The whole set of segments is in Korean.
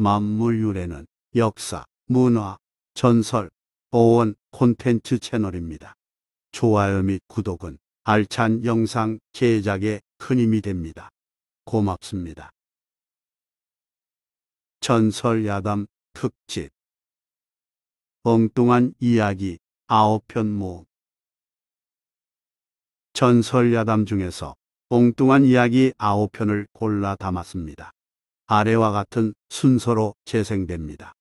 만물 유래는 역사, 문화, 전설, 보원 콘텐츠 채널입니다. 좋아요 및 구독은 알찬 영상 제작에 큰 힘이 됩니다. 고맙습니다. 전설 야담 특집 엉뚱한 이야기 아홉 편 모음 전설 야담 중에서 엉뚱한 이야기 아홉 편을 골라 담았습니다. 아래와 같은 순서로 재생됩니다.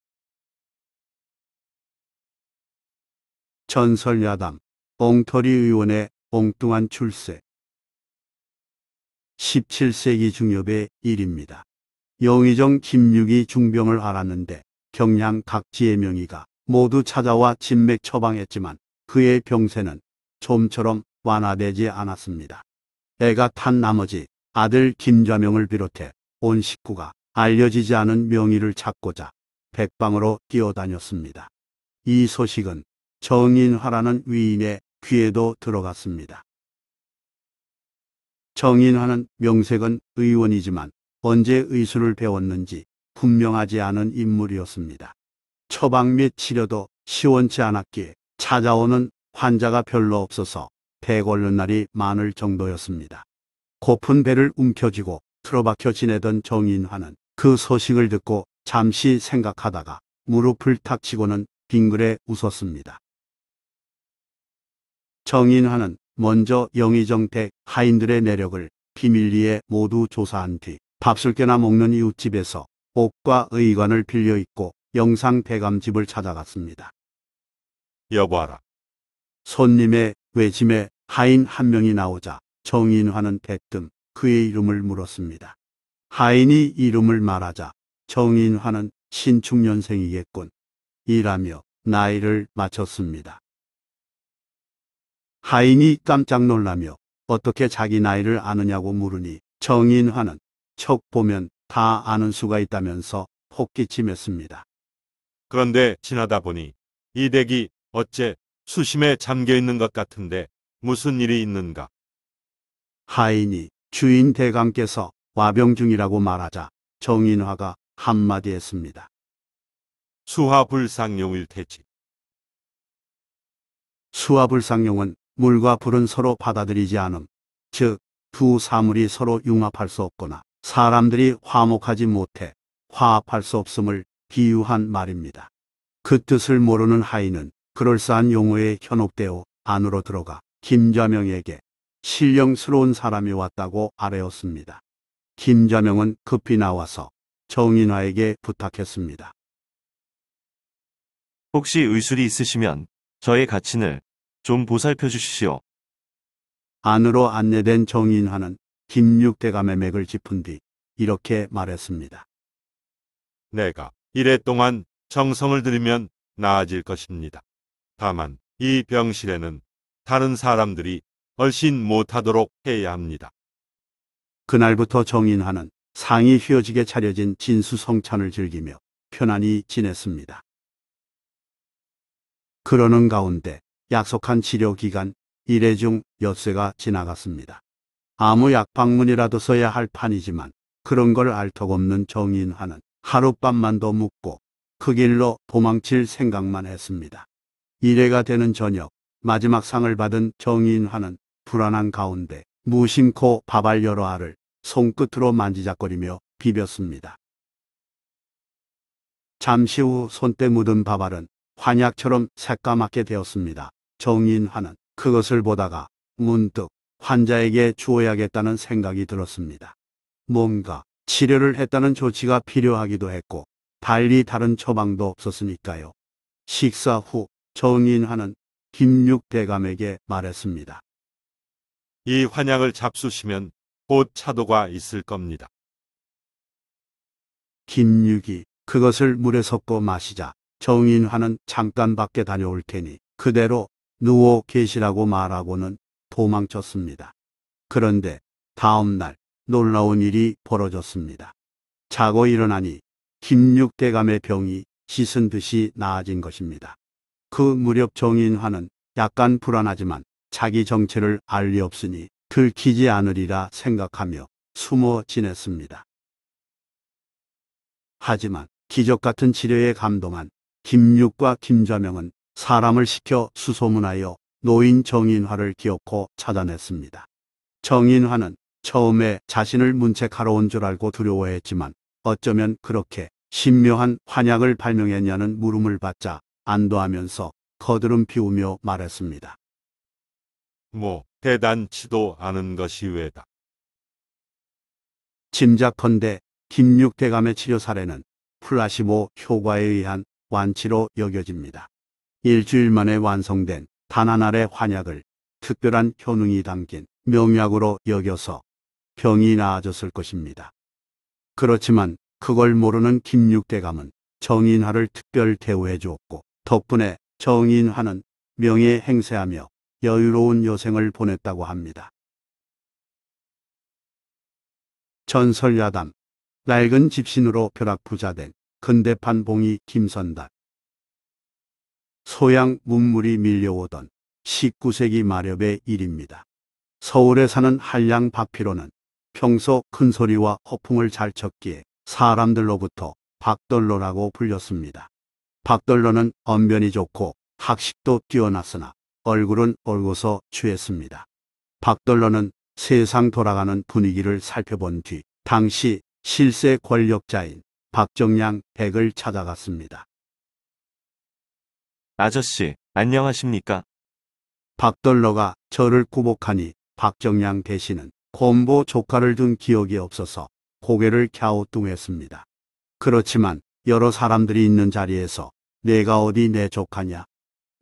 전설야담 엉터리 의원의 엉뚱한 출세 17세기 중엽의 일입니다. 영의정 김육이 중병을 앓았는데 경량 각지의 명의가 모두 찾아와 진맥 처방했지만 그의 병세는 좀처럼 완화되지 않았습니다. 애가 탄 나머지 아들 김좌명을 비롯해 온 식구가 알려지지 않은 명의를 찾고자 백방으로 뛰어다녔습니다. 이 소식은 정인화라는 위인의 귀에도 들어갔습니다. 정인화는 명색은 의원이지만 언제 의술을 배웠는지 분명하지 않은 인물이었습니다. 처방 및 치료도 시원치 않았기에 찾아오는 환자가 별로 없어서 배 곪는 날이 많을 정도였습니다. 고픈 배를 움켜쥐고 틀어박혀 지내던 정인화는 그 소식을 듣고 잠시 생각하다가 무릎을 탁 치고는 빙그레 웃었습니다. 정인화는 먼저 영의정택 하인들의 내력을 비밀리에 모두 조사한 뒤 밥술 깨나 먹는 이웃집에서 옥과 의관을 빌려 입고 영상 대감집을 찾아갔습니다. 여보아라. 손님의 외짐에 하인 한 명이 나오자 정인화는 대뜸 그의 이름을 물었습니다. 하인이 이름을 말하자 정인화는 신축년생이겠군. 이라며 나이를 맞췄습니다. 하인이 깜짝 놀라며 어떻게 자기 나이를 아느냐고 물으니 정인화는 척 보면 다 아는 수가 있다면서 혹기침했습니다. 그런데 지나다 보니 이 댁이 어째 수심에 잠겨 있는 것 같은데 무슨 일이 있는가? 하인이 주인 대감께서 와병 중이라고 말하자 정인화가 한마디 했습니다. 수화불상용일 테지. 수화불상용은 물과 불은 서로 받아들이지 않음. 즉, 두 사물이 서로 융합할 수 없거나 사람들이 화목하지 못해 화합할 수 없음을 비유한 말입니다. 그 뜻을 모르는 하인은 그럴싸한 용어에 현혹되어 안으로 들어가 김좌명에게 신령스러운 사람이 왔다고 아뢰었습니다. 김좌명은 급히 나와서 정인화에게 부탁했습니다. 혹시 의술이 있으시면 저의 가친을 좀 보살펴 주시오. 안으로 안내된 정인화는 김육대감의 맥을 짚은 뒤 이렇게 말했습니다. 내가 이래 동안 정성을 들이면 나아질 것입니다. 다만 이 병실에는 다른 사람들이 훨씬 못하도록 해야 합니다. 그날부터 정인화는 상이 휘어지게 차려진 진수성찬을 즐기며 편안히 지냈습니다. 그러는 가운데 약속한 치료 기간 1회 중 엿새가 지나갔습니다. 아무 약방문이라도 써야 할 판이지만 그런 걸 알턱 없는 정인화는 하룻밤만 더 묵고 그 길로 도망칠 생각만 했습니다. 1회가 되는 저녁 마지막 상을 받은 정인화는 불안한 가운데 무심코 밥알 여러 알을 손끝으로 만지작거리며 비볐습니다. 잠시 후 손때 묻은 밥알은 환약처럼 새까맣게 되었습니다. 정인화는 그것을 보다가 문득 환자에게 주어야겠다는 생각이 들었습니다. 뭔가 치료를 했다는 조치가 필요하기도 했고 달리 다른 처방도 없었으니까요. 식사 후 정인화는 김육대감에게 말했습니다. 이 환약을 잡수시면 곧 차도가 있을 겁니다. 김육이 그것을 물에 섞어 마시자 정인화는 잠깐 밖에 다녀올 테니 그대로 누워 계시라고 말하고는 도망쳤습니다. 그런데 다음 날 놀라운 일이 벌어졌습니다. 자고 일어나니 김육대감의 병이 씻은 듯이 나아진 것입니다. 그 무렵 정인화는 약간 불안하지만 자기 정체를 알 리 없으니 들키지 않으리라 생각하며 숨어 지냈습니다. 하지만 기적 같은 치료에 감동한 김육과 김좌명은 사람을 시켜 수소문하여 노인 정인화를 기어코 찾아냈습니다. 정인화는 처음에 자신을 문책하러 온 줄 알고 두려워했지만 어쩌면 그렇게 신묘한 환약을 발명했냐는 물음을 받자 안도하면서 거드름 피우며 말했습니다. 뭐 대단치도 않은 것이 왜다. 짐작컨대 김육대감의 치료 사례는 플라시보 효과에 의한 완치로 여겨집니다. 일주일 만에 완성된 단 하나의 환약을 특별한 효능이 담긴 명약으로 여겨서 병이 나아졌을 것입니다. 그렇지만 그걸 모르는 김육대감은 정인화를 특별 대우해 주었고 덕분에 정인화는 명예 행세하며 여유로운 여생을 보냈다고 합니다. 전설야담 낡은 집신으로 벼락부자된 근대판 봉이 김선달 소양 문물이 밀려오던 19세기 말엽의 일입니다. 서울에 사는 한량 박피로는 평소 큰 소리와 허풍을 잘 쳤기에 사람들로부터 박돌로라고 불렸습니다. 박돌로는 언변이 좋고 학식도 뛰어났으나 얼굴은 얼고서 취했습니다. 박돌로는 세상 돌아가는 분위기를 살펴본 뒤 당시 실세 권력자인 박정량 댁을 찾아갔습니다. 아저씨, 안녕하십니까? 박돌로가 저를 구복하니 박정량 대신은 곰보 조카를 둔 기억이 없어서 고개를 갸우뚱했습니다. 그렇지만 여러 사람들이 있는 자리에서 내가 어디 내 조카냐?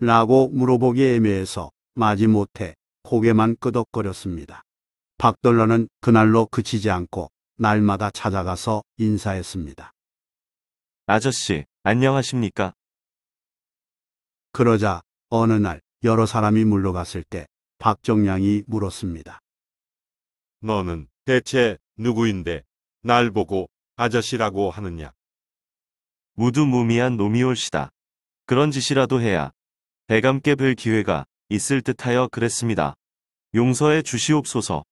라고 물어보기 애매해서 마지못해 고개만 끄덕거렸습니다. 박돌로는 그날로 그치지 않고 날마다 찾아가서 인사했습니다. 아저씨, 안녕하십니까? 그러자 어느 날 여러 사람이 물러갔을 때 박정량이 물었습니다. 너는 대체 누구인데 날 보고 아저씨라고 하느냐? 무두 무미한 놈이올시다. 그런 짓이라도 해야 대감께 뵐 기회가 있을 듯하여 그랬습니다. 용서해 주시옵소서.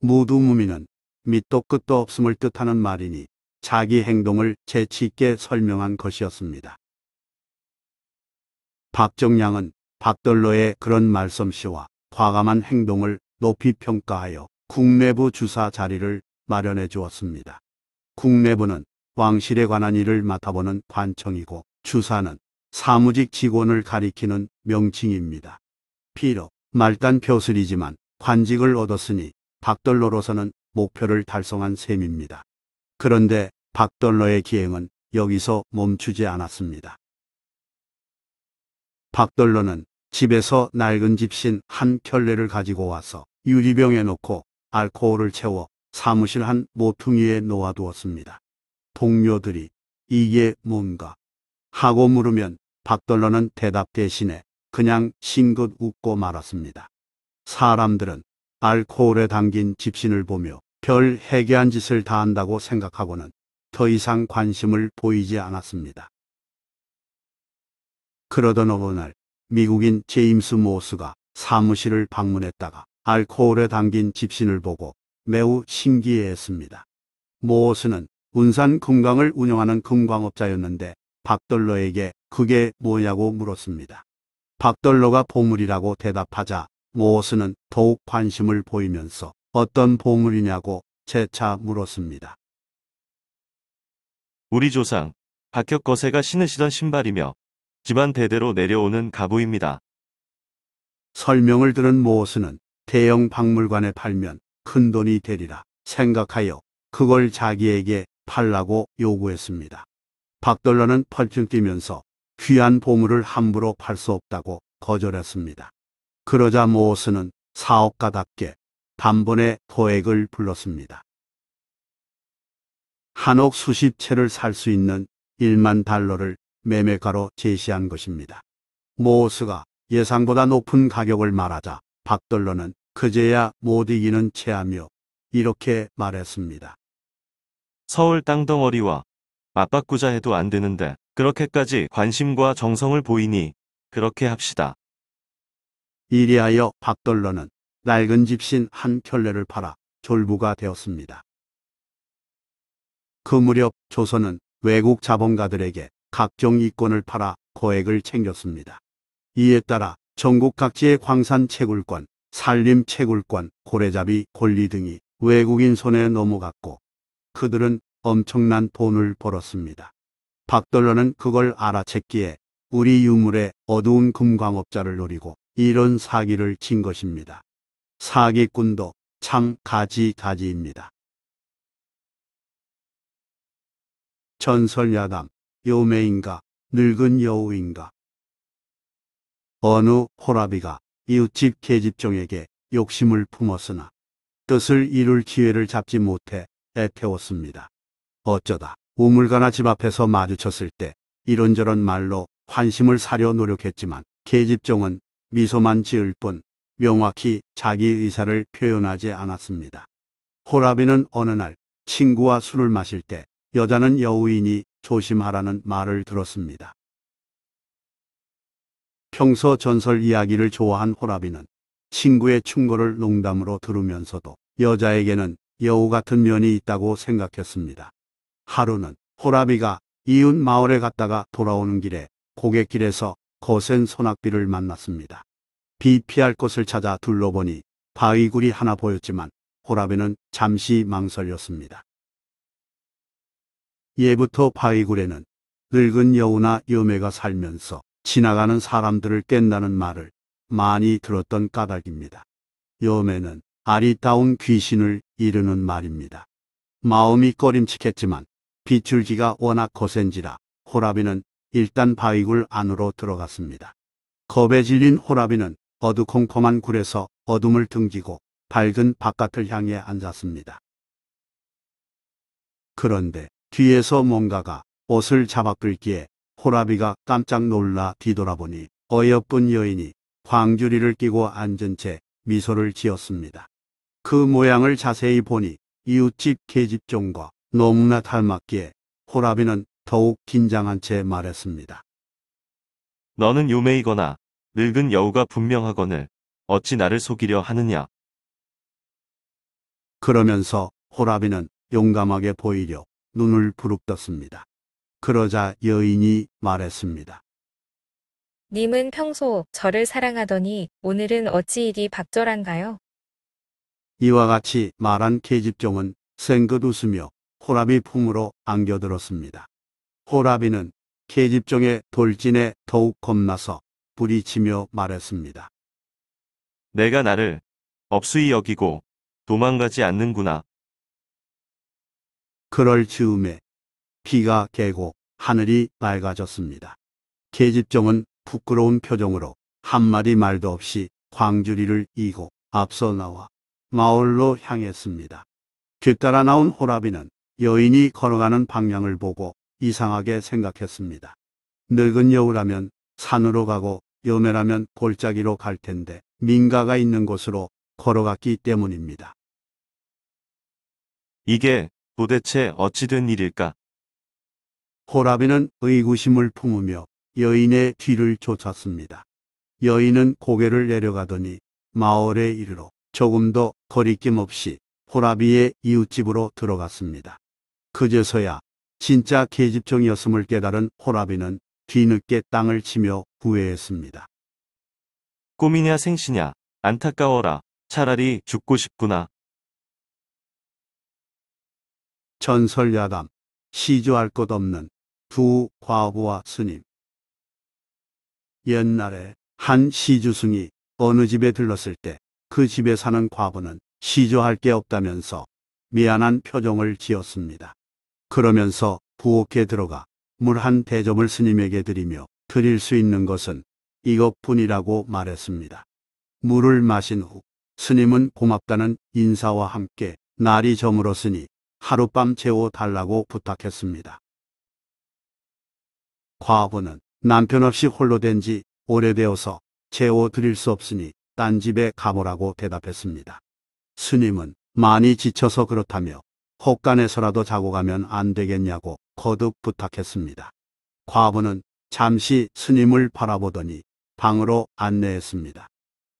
무두무미는 밑도 끝도 없음을 뜻하는 말이니 자기 행동을 재치 있게 설명한 것이었습니다. 박정량은 박돌로의 그런 말솜씨와 과감한 행동을 높이 평가하여 국내부 주사 자리를 마련해 주었습니다. 국내부는 왕실에 관한 일을 맡아보는 관청이고 주사는 사무직 직원을 가리키는 명칭입니다. 비록 말단 표슬이지만 관직을 얻었으니 박돌로로서는 목표를 달성한 셈입니다. 그런데 박돌로의 기행은 여기서 멈추지 않았습니다. 박돌로는 집에서 낡은 집신 한 켤레를 가지고 와서 유리병에 넣고 알코올을 채워 사무실 한 모퉁이에 놓아두었습니다. 동료들이 이게 뭔가 하고 물으면 박돌로는 대답 대신에 그냥 싱긋 웃고 말았습니다. 사람들은 알코올에 담긴 집신을 보며 별 해괴한 짓을 다 한다고 생각하고는 더 이상 관심을 보이지 않았습니다. 그러던 어느 날 미국인 제임스 모스가 사무실을 방문했다가 알코올에 담긴 집신을 보고 매우 신기해했습니다. 모스는 운산 금강을 운영하는 금광업자였는데 박돌로에게 그게 뭐냐고 물었습니다. 박돌로가 보물이라고 대답하자 모스는 더욱 관심을 보이면서 어떤 보물이냐고 재차 물었습니다. 우리 조상, 박혁 거세가 신으시던 신발이며 집안 대대로 내려오는 가부입니다. 설명을 들은 모스는 대형 박물관에 팔면 큰 돈이 되리라 생각하여 그걸 자기에게 팔라고 요구했습니다. 박돌로는 펄쩍 뛰면서 귀한 보물을 함부로 팔 수 없다고 거절했습니다. 그러자 모스는 사업가답게 단번에 포액을 불렀습니다. 한옥 수십 채를 살 수 있는 1만 달러를 매매가로 제시한 것입니다. 모스가 예상보다 높은 가격을 말하자 박돌로는 그제야 못 이기는 체하며 이렇게 말했습니다. 서울 땅덩어리와 맞바꾸자 해도 안 되는데 그렇게까지 관심과 정성을 보이니 그렇게 합시다. 이리하여 박돌로는 낡은 집신 한 켤레를 팔아 졸부가 되었습니다. 그 무렵 조선은 외국 자본가들에게 각종 이권을 팔아 거액을 챙겼습니다. 이에 따라 전국 각지의 광산 채굴권, 산림 채굴권, 고래잡이 권리 등이 외국인 손에 넘어갔고 그들은 엄청난 돈을 벌었습니다. 박돌러는 그걸 알아챘기에 우리 유물의 어두운 금광업자를 노리고 이런 사기를 친 것입니다. 사기꾼도 참 가지가지입니다. 전설야담, 요매인가, 늙은 여우인가. 어느 호라비가 이웃집 계집종에게 욕심을 품었으나 뜻을 이룰 기회를 잡지 못해 애태웠습니다. 어쩌다 우물가나 집 앞에서 마주쳤을 때 이런저런 말로 환심을 사려 노력했지만 계집종은 미소만 지을 뿐 명확히 자기 의사를 표현하지 않았습니다. 호라비는 어느 날 친구와 술을 마실 때 여자는 여우이니 조심하라는 말을 들었습니다. 평소 전설 이야기를 좋아한 호라비는 친구의 충고를 농담으로 들으면서도 여자에게는 여우 같은 면이 있다고 생각했습니다. 하루는 호라비가 이웃 마을에 갔다가 돌아오는 길에 고갯길에서 거센 소낙비를 만났습니다. 비 피할 곳을 찾아 둘러보니 바위굴이 하나 보였지만 호라비는 잠시 망설였습니다. 예부터 바위굴에는 늙은 여우나 여매가 살면서 지나가는 사람들을 깬다는 말을 많이 들었던 까닭입니다. 여매는 아리따운 귀신을 이르는 말입니다. 마음이 꺼림칙했지만 비출기가 워낙 거센지라 호라비는 일단 바위굴 안으로 들어갔습니다. 겁에 질린 호라비는 어두컴컴한 굴에서 어둠을 등지고 밝은 바깥을 향해 앉았습니다. 그런데 뒤에서 뭔가가 옷을 잡아 끌기에 호라비가 깜짝 놀라 뒤돌아보니 어여쁜 여인이 광주리를 끼고 앉은 채 미소를 지었습니다. 그 모양을 자세히 보니 이웃집 계집종과 너무나 닮았기에 호라비는 더욱 긴장한 채 말했습니다. 너는 요매이거나 늙은 여우가 분명하거늘 어찌 나를 속이려 하느냐. 그러면서 호라비는 용감하게 보이려 눈을 부릅떴습니다. 그러자 여인이 말했습니다. 님은 평소 저를 사랑하더니 오늘은 어찌 이리 박절한가요? 이와 같이 말한 계집종은 생긋 웃으며 호라비 품으로 안겨들었습니다. 호라비는 계집종의 돌진에 더욱 겁나서 부리치며 말했습니다. 내가 나를 업수히 여기고 도망가지 않는구나. 그럴 즈음에 비가 개고 하늘이 맑아졌습니다. 계집종은 부끄러운 표정으로 한마디 말도 없이 광주리를 이고 앞서 나와 마을로 향했습니다. 뒤따라 나온 호라비는 여인이 걸어가는 방향을 보고 이상하게 생각했습니다. 늙은 여우라면 산으로 가고 여매라면 골짜기로 갈 텐데 민가가 있는 곳으로 걸어갔기 때문입니다. 이게 도대체 어찌 된 일일까? 호라비는 의구심을 품으며 여인의 뒤를 쫓았습니다. 여인은 고개를 내려가더니 마을에 이르러 조금도 거리낌 없이 호라비의 이웃집으로 들어갔습니다. 그제서야 진짜 계집종이었음을 깨달은 호라비는 뒤늦게 땅을 치며 후회했습니다. 꿈이냐 생시냐 안타까워라. 차라리 죽고 싶구나. 전설 야담 시조할 것 없는 두 과부와 스님 옛날에 한 시주승이 어느 집에 들렀을 때 그 집에 사는 과부는 시조할 게 없다면서 미안한 표정을 지었습니다. 그러면서 부엌에 들어가 물 한 대접을 스님에게 드리며 드릴 수 있는 것은 이것뿐이라고 말했습니다. 물을 마신 후 스님은 고맙다는 인사와 함께 날이 저물었으니 하룻밤 재워 달라고 부탁했습니다. 과부는 남편 없이 홀로 된 지 오래되어서 재워 드릴 수 없으니 딴 집에 가보라고 대답했습니다. 스님은 많이 지쳐서 그렇다며 혹간에서라도 자고 가면 안 되겠냐고 거듭 부탁했습니다. 과부는 잠시 스님을 바라보더니 방으로 안내했습니다.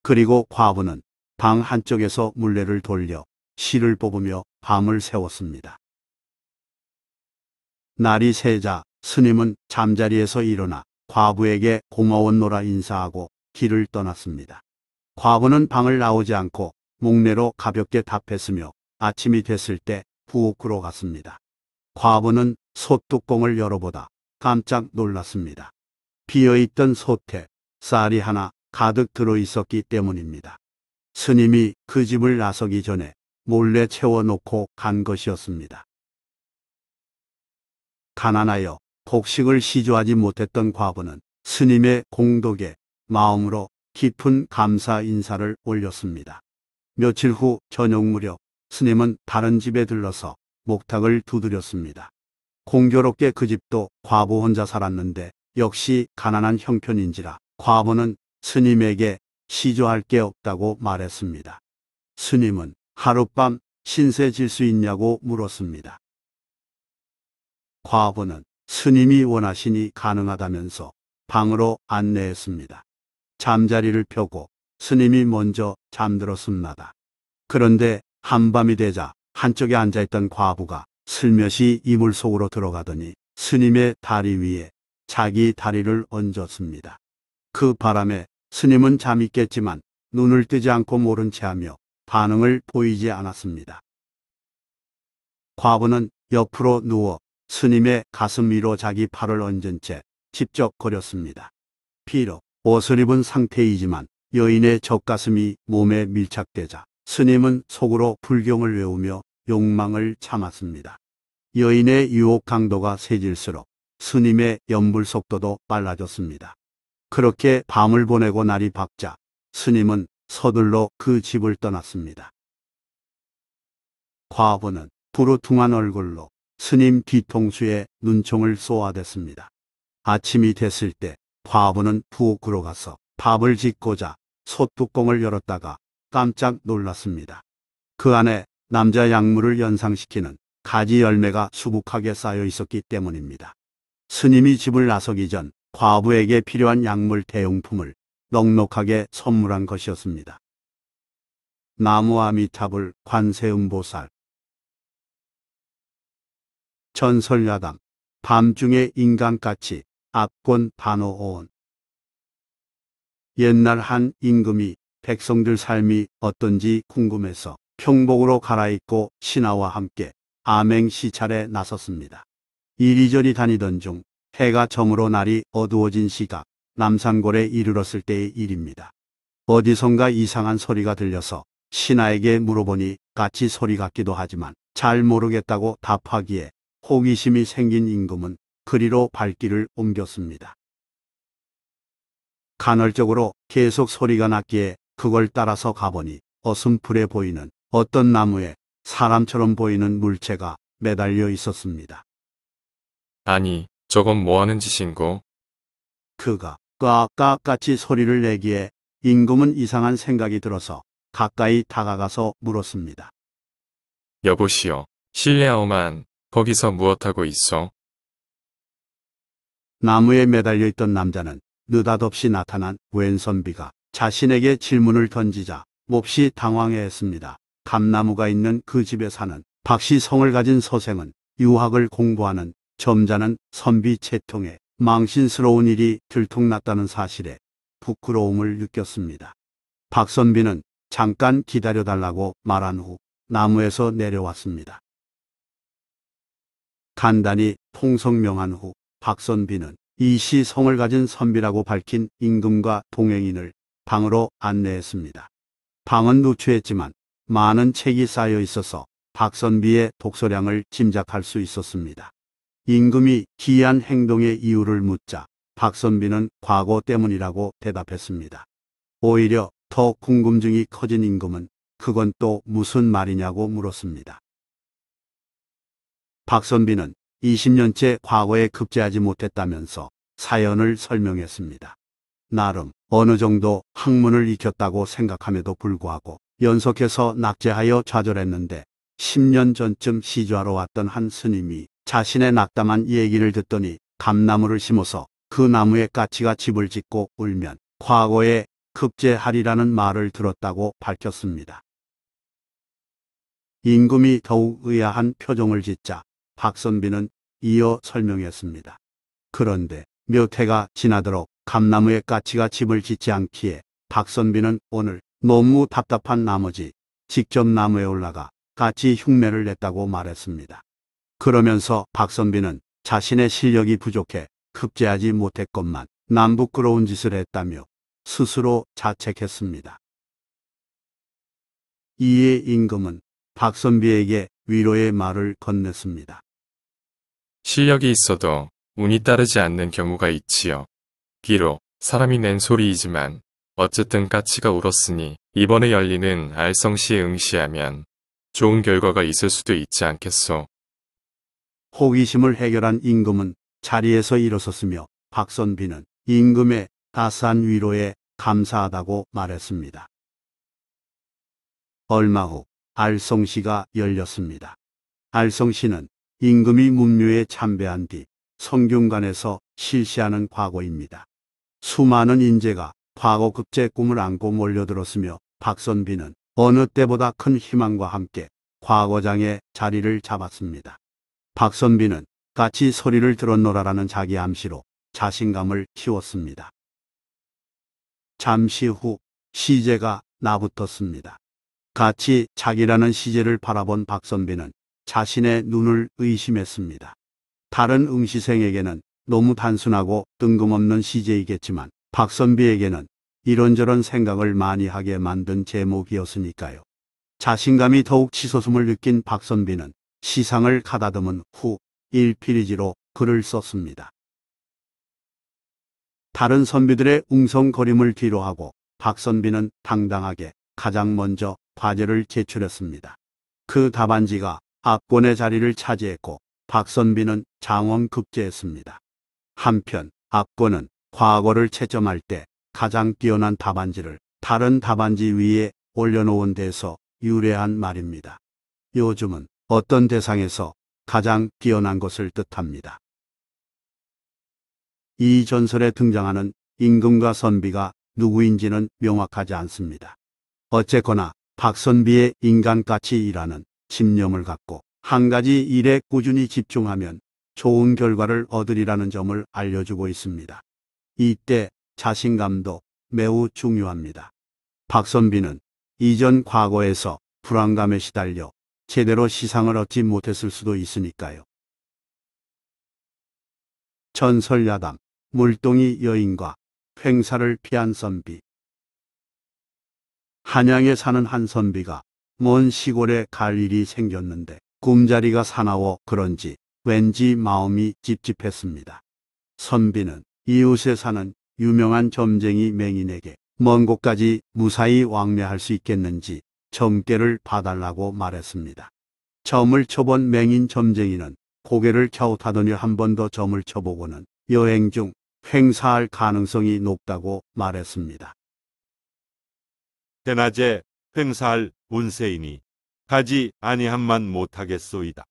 그리고 과부는 방 한쪽에서 물레를 돌려 실을 뽑으며 밤을 새웠습니다. 날이 새자 스님은 잠자리에서 일어나 과부에게 고마웠노라 인사하고 길을 떠났습니다. 과부는 방을 나오지 않고 목례로 가볍게 답했으며 아침이 됐을 때 부엌으로 갔습니다. 과부는 솥뚜껑을 열어보다 깜짝 놀랐습니다. 비어있던 솥에 쌀이 하나 가득 들어 있었기 때문입니다. 스님이 그 집을 나서기 전에 몰래 채워놓고 간 것이었습니다. 가난하여 복식을 시주하지 못했던 과부는 스님의 공덕에 마음으로 깊은 감사 인사를 올렸습니다. 며칠 후 저녁 무렵 스님은 다른 집에 들러서 목탁을 두드렸습니다. 공교롭게 그 집도 과부 혼자 살았는데 역시 가난한 형편인지라 과부는 스님에게 시조할 게 없다고 말했습니다. 스님은 하룻밤 신세 질 수 있냐고 물었습니다. 과부는 스님이 원하시니 가능하다면서 방으로 안내했습니다. 잠자리를 펴고 스님이 먼저 잠들었습니다. 그런데 한밤이 되자 한쪽에 앉아있던 과부가 슬며시 이물 속으로 들어가더니 스님의 다리 위에 자기 다리를 얹었습니다. 그 바람에 스님은 잠이 깼지만 눈을 뜨지 않고 모른 채 하며 반응을 보이지 않았습니다. 과부는 옆으로 누워 스님의 가슴 위로 자기 팔을 얹은 채 집적거렸습니다. 비록 옷을 입은 상태이지만 여인의 젖가슴이 몸에 밀착되자 스님은 속으로 불경을 외우며 욕망을 참았습니다. 여인의 유혹 강도가 세질수록 스님의 연불 속도도 빨라졌습니다. 그렇게 밤을 보내고 날이 밝자 스님은 서둘러 그 집을 떠났습니다. 과부는 부르퉁한 얼굴로 스님 뒤통수에 눈총을 쏘아댔습니다. 아침이 됐을 때 과부는 부엌으로 가서 밥을 짓고자 솥뚜껑을 열었다가 깜짝 놀랐습니다. 그 안에 남자 약물을 연상시키는 가지 열매가 수북하게 쌓여 있었기 때문입니다. 스님이 집을 나서기 전 과부에게 필요한 약물 대용품을 넉넉하게 선물한 것이었습니다. 나무 아미타불 관세음보살 전설야당 밤중에 인간같이 압권 반호온 옛날 한 임금이 백성들 삶이 어떤지 궁금해서 평복으로 갈아입고 신하와 함께 암행 시찰에 나섰습니다. 이리저리 다니던 중 해가 저물어 날이 어두워진 시각 남산골에 이르렀을 때의 일입니다. 어디선가 이상한 소리가 들려서 신하에게 물어보니 같이 소리 같기도 하지만 잘 모르겠다고 답하기에 호기심이 생긴 임금은 그리로 발길을 옮겼습니다. 간헐적으로 계속 소리가 났기에 그걸 따라서 가보니 어슴풀에 보이는 어떤 나무에 사람처럼 보이는 물체가 매달려 있었습니다. 아니, 저건 뭐 하는 짓인고? 그가 꽉꽉같이 소리를 내기에 임금은 이상한 생각이 들어서 가까이 다가가서 물었습니다. 여보시오, 실례하오만, 거기서 무엇하고 있어? 나무에 매달려 있던 남자는 느닷없이 나타난 왼선비가 자신에게 질문을 던지자 몹시 당황해했습니다. 감나무가 있는 그 집에 사는 박씨 성을 가진 서생은 유학을 공부하는 점잖은 선비 채통에 망신스러운 일이 들통났다는 사실에 부끄러움을 느꼈습니다. 박선비는 잠깐 기다려달라고 말한 후 나무에서 내려왔습니다. 간단히 통성명한 후 박선비는 이시 성을 가진 선비라고 밝힌 임금과 동행인을 방으로 안내했습니다. 방은 누추했지만 많은 책이 쌓여 있어서 박선비의 독서량을 짐작할 수 있었습니다. 임금이 기이한 행동의 이유를 묻자 박선비는 과거 때문이라고 대답했습니다. 오히려 더 궁금증이 커진 임금은 그건 또 무슨 말이냐고 물었습니다. 박선비는 20년째 과거에 급제하지 못했다면서 사연을 설명했습니다. 나름 어느 정도 학문을 익혔다고 생각함에도 불구하고 연속해서 낙제하여 좌절했는데 10년 전쯤 시주하러 왔던 한 스님이 자신의 낙담한 얘기를 듣더니 감나무를 심어서 그 나무에 까치가 집을 짓고 울면 과거에 급제하리라는 말을 들었다고 밝혔습니다. 임금이 더욱 의아한 표정을 짓자 박선비는 이어 설명했습니다. 그런데 몇 해가 지나도록 감나무의 까치가 집을 짓지 않기에 박선비는 오늘 너무 답답한 나머지 직접 나무에 올라가 까치 흉내를 냈다고 말했습니다. 그러면서 박선비는 자신의 실력이 부족해 급제하지 못했건만 남 부끄러운 짓을 했다며 스스로 자책했습니다. 이에 임금은 박선비에게 위로의 말을 건넸습니다. 실력이 있어도 운이 따르지 않는 경우가 있지요. 비록 사람이 낸 소리이지만 어쨌든 까치가 울었으니 이번에 열리는 알성시에 응시하면 좋은 결과가 있을 수도 있지 않겠소. 호기심을 해결한 임금은 자리에서 일어섰으며 박선비는 임금의 따스한 위로에 감사하다고 말했습니다. 얼마 후 알성시가 열렸습니다. 알성시는 임금이 문묘에 참배한 뒤 성균관에서 실시하는 과거입니다. 수많은 인재가 과거 급제 꿈을 안고 몰려들었으며 박선비는 어느 때보다 큰 희망과 함께 과거장에 자리를 잡았습니다. 박선비는 같이 소리를 들었노라라는 자기 암시로 자신감을 키웠습니다. 잠시 후 시제가 나붙었습니다. 같이 자기라는 시제를 바라본 박선비는 자신의 눈을 의심했습니다. 다른 응시생에게는 너무 단순하고 뜬금없는 시제이겠지만 박선비에게는 이런저런 생각을 많이 하게 만든 제목이었으니까요. 자신감이 더욱 치솟음을 느낀 박선비는 시상을 가다듬은 후 1피리지로 글을 썼습니다. 다른 선비들의 웅성거림을 뒤로하고 박선비는 당당하게 가장 먼저 과제를 제출했습니다. 그 답안지가 압권의 자리를 차지했고 박선비는 장엄 급제했습니다. 한편 압권은 과거를 채점할 때 가장 뛰어난 답안지를 다른 답안지 위에 올려놓은 데서 유래한 말입니다. 요즘은 어떤 대상에서 가장 뛰어난 것을 뜻합니다. 이 전설에 등장하는 임금과 선비가 누구인지는 명확하지 않습니다. 어쨌거나 박선비의 인간같이 일하는 집념을 갖고 한 가지 일에 꾸준히 집중하면 좋은 결과를 얻으리라는 점을 알려주고 있습니다. 이때 자신감도 매우 중요합니다. 박선비는 이전 과거에서 불안감에 시달려 제대로 시상을 얻지 못했을 수도 있으니까요. 전설야담 물동이 여인과 횡사를 피한 선비 한양에 사는 한 선비가 먼 시골에 갈 일이 생겼는데 꿈자리가 사나워 그런지 왠지 마음이 찝찝했습니다. 선비는 이웃에 사는 유명한 점쟁이 맹인에게 먼 곳까지 무사히 왕래할 수 있겠는지 점괘를 봐달라고 말했습니다. 점을 쳐본 맹인 점쟁이는 고개를 갸웃하더니 한 번 더 점을 쳐보고는 여행 중 횡사할 가능성이 높다고 말했습니다. 대낮에 횡사할 운세이니 가지 아니함만 못하겠소이다.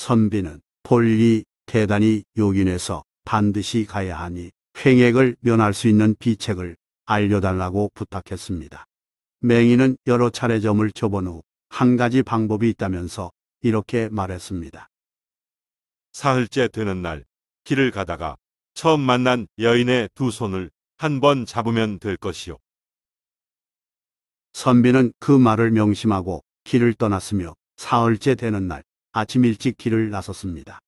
선비는 볼리 대단히 요긴해서 반드시 가야 하니 횡액을 면할 수 있는 비책을 알려달라고 부탁했습니다. 맹인은 여러 차례 점을 쳐본 후 한 가지 방법이 있다면서 이렇게 말했습니다. 사흘째 되는 날 길을 가다가 처음 만난 여인의 두 손을 한 번 잡으면 될 것이요. 선비는 그 말을 명심하고 길을 떠났으며 사흘째 되는 날 아침 일찍 길을 나섰습니다.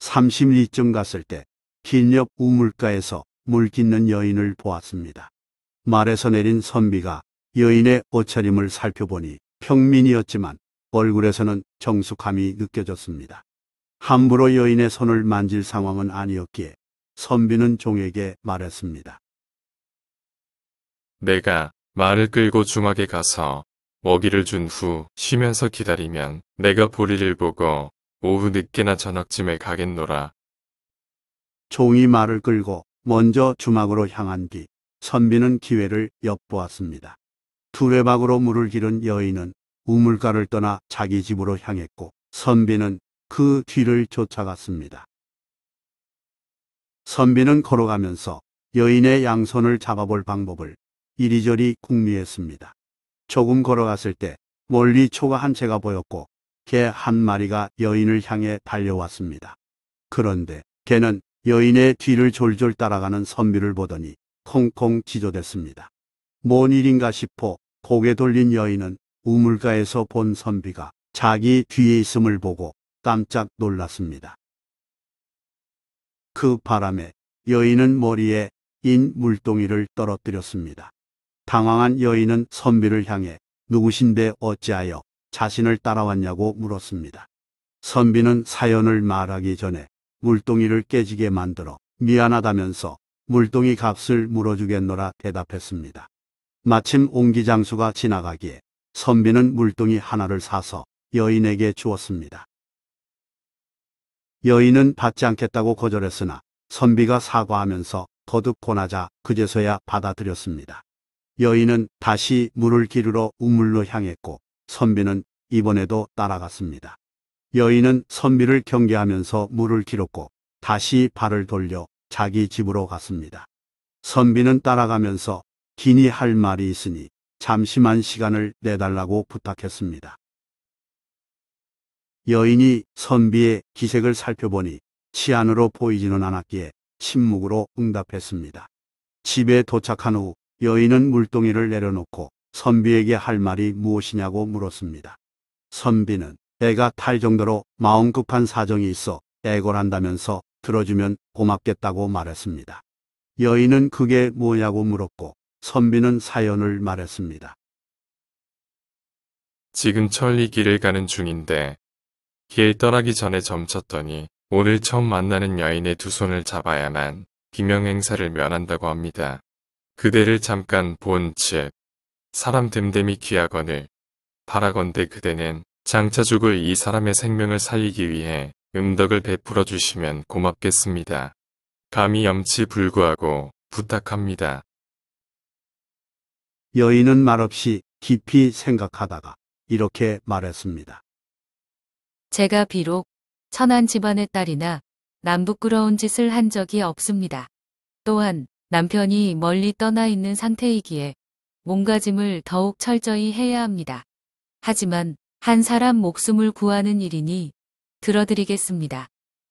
30리쯤 갔을 때 길 옆 우물가에서 물 깃는 여인을 보았습니다. 말에서 내린 선비가 여인의 옷차림을 살펴보니 평민이었지만 얼굴에서는 정숙함이 느껴졌습니다. 함부로 여인의 손을 만질 상황은 아니었기에 선비는 종에게 말했습니다. 내가 말을 끌고 중학에 가서 먹이를 준 후 쉬면서 기다리면 내가 볼일을 보고 오후 늦게나 저녁쯤에 가겠노라. 종이 말을 끌고 먼저 주막으로 향한 뒤 선비는 기회를 엿보았습니다. 두레박으로 물을 기른 여인은 우물가를 떠나 자기 집으로 향했고 선비는 그 뒤를 쫓아갔습니다. 선비는 걸어가면서 여인의 양손을 잡아볼 방법을 이리저리 궁리했습니다. 조금 걸어갔을 때 멀리 초가 한 채가 보였고 개 한 마리가 여인을 향해 달려왔습니다. 그런데 개는 여인의 뒤를 졸졸 따라가는 선비를 보더니 콩콩 지저댔습니다. 뭔 일인가 싶어 고개 돌린 여인은 우물가에서 본 선비가 자기 뒤에 있음을 보고 깜짝 놀랐습니다. 그 바람에 여인은 머리에 인 물동이를 떨어뜨렸습니다. 당황한 여인은 선비를 향해 누구신데 어찌하여 자신을 따라왔냐고 물었습니다. 선비는 사연을 말하기 전에 물동이를 깨지게 만들어 미안하다면서 물동이 값을 물어주겠노라 대답했습니다. 마침 옹기장수가 지나가기에 선비는 물동이 하나를 사서 여인에게 주었습니다. 여인은 받지 않겠다고 거절했으나 선비가 사과하면서 거듭 권하자 그제서야 받아들였습니다. 여인은 다시 물을 기르러 우물로 향했고 선비는 이번에도 따라갔습니다. 여인은 선비를 경계하면서 물을 길었고 다시 발을 돌려 자기 집으로 갔습니다. 선비는 따라가면서 기니 할 말이 있으니 잠시만 시간을 내달라고 부탁했습니다. 여인이 선비의 기색을 살펴보니 치안으로 보이지는 않았기에 침묵으로 응답했습니다. 집에 도착한 후 여인은 물동이를 내려놓고 선비에게 할 말이 무엇이냐고 물었습니다. 선비는 애가 탈 정도로 마음 급한 사정이 있어 애걸한다면서 들어주면 고맙겠다고 말했습니다. 여인은 그게 뭐냐고 물었고 선비는 사연을 말했습니다. 지금 천리 길을 가는 중인데 길 떠나기 전에 점쳤더니 오늘 처음 만나는 여인의 두 손을 잡아야만 기명 행사를 면한다고 합니다. 그대를 잠깐 본 즉 사람 됨됨이 귀하거늘 바라건대 그대는 장차 죽을 이 사람의 생명을 살리기 위해 음덕을 베풀어 주시면 고맙겠습니다. 감히 염치 불구하고 부탁합니다. 여인은 말없이 깊이 생각하다가 이렇게 말했습니다. 제가 비록 천한 집안의 딸이나 남부끄러운 짓을 한 적이 없습니다. 또한 남편이 멀리 떠나 있는 상태이기에 몸가짐을 더욱 철저히 해야 합니다. 하지만 한 사람 목숨을 구하는 일이니 들어드리겠습니다.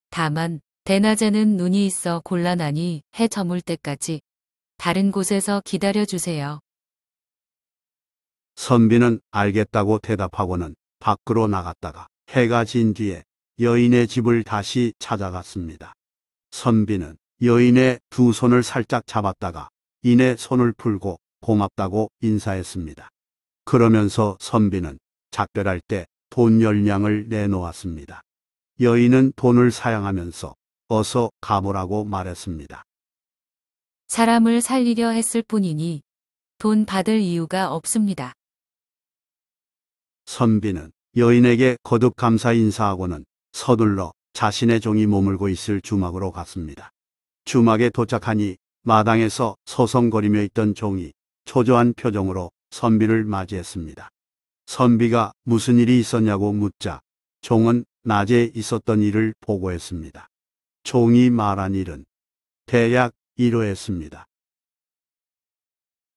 다만 대낮에는 눈이 있어 곤란하니 해 저물 때까지 다른 곳에서 기다려 주세요. 선비는 알겠다고 대답하고는 밖으로 나갔다가 해가 진 뒤에 여인의 집을 다시 찾아갔습니다. 선비는 여인의 두 손을 살짝 잡았다가 이내 손을 풀고 고맙다고 인사했습니다. 그러면서 선비는 작별할 때 돈 열량을 내놓았습니다. 여인은 돈을 사양하면서 어서 가보라고 말했습니다. 사람을 살리려 했을 뿐이니 돈 받을 이유가 없습니다. 선비는 여인에게 거듭 감사 인사하고는 서둘러 자신의 종이 머물고 있을 주막으로 갔습니다. 주막에 도착하니 마당에서 서성거리며 있던 종이 초조한 표정으로 선비를 맞이했습니다. 선비가 무슨 일이 있었냐고 묻자 종은 낮에 있었던 일을 보고했습니다. 종이 말한 일은 대략 이러했습니다.